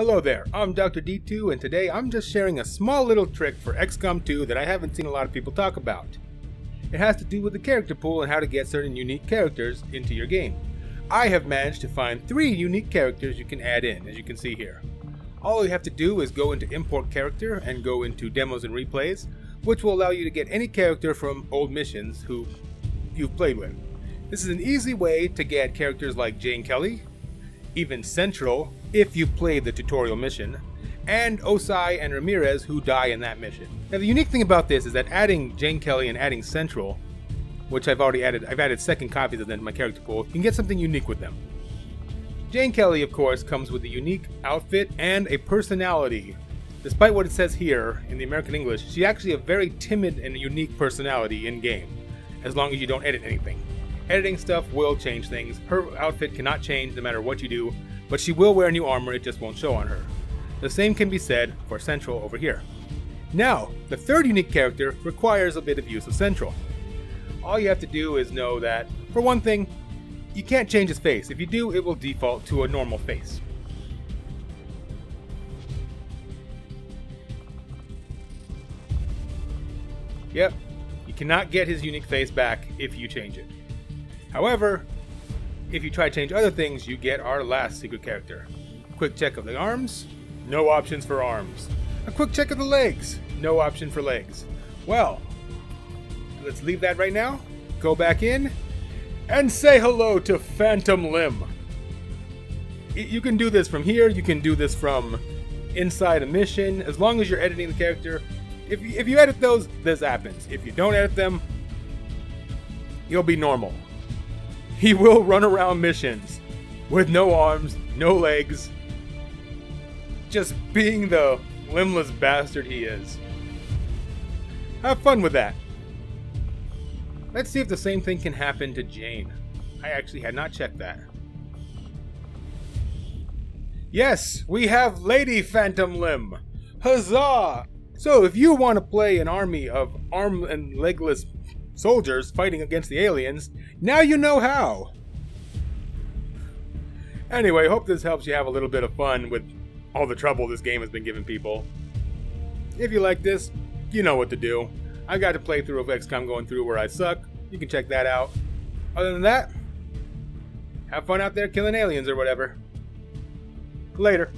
Hello there, I'm Dr. D2 and today I'm just sharing a small little trick for XCOM 2 that I haven't seen a lot of people talk about. It has to do with the character pool and how to get certain unique characters into your game. I have managed to find three unique characters you can add in, as you can see here. All you have to do is go into import character and go into demos and replays, which will allow you to get any character from old missions who you've played with. This is an easy way to get characters like Jane Kelly, even Central if you played the tutorial mission, and Osei and Ramirez who die in that mission. Now the unique thing about this is that adding Jane Kelly and adding Central, which I've already added, I've added second copies of them to my character pool, you can get something unique with them. Jane Kelly, of course, comes with a unique outfit and a personality. Despite what it says here in the American English, she actually a very timid and unique personality in game, as long as you don't edit anything. Editing stuff will change things. Her outfit cannot change no matter what you do, but she will wear new armor, it just won't show on her. The same can be said for Central over here. Now, the third unique character requires a bit of use of Central. All you have to do is know that, for one thing, you can't change his face. If you do, it will default to a normal face. Yep, you cannot get his unique face back if you change it. However, if you try to change other things, you get our last secret character. Quick check of the arms, no options for arms. A quick check of the legs, no option for legs. Well, let's leave that right now, go back in, and say hello to Phantom Limb. You can do this from here, you can do this from inside a mission, as long as you're editing the character. If you, if you edit those, this happens. If you don't edit them, you'll be normal. He will run around missions with no arms, no legs, just being the limbless bastard he is. Have fun with that. Let's see if the same thing can happen to Jane. I actually had not checked that. Yes, we have Lady Phantom Limb. Huzzah! So if you want to play an army of arm and legless soldiers fighting against the aliens, now you know how! Anyway, hope this helps you have a little bit of fun with all the trouble this game has been giving people. If you like this, you know what to do. I got a playthrough of XCOM going through where I suck. You can check that out. Other than that, have fun out there killing aliens or whatever. Later.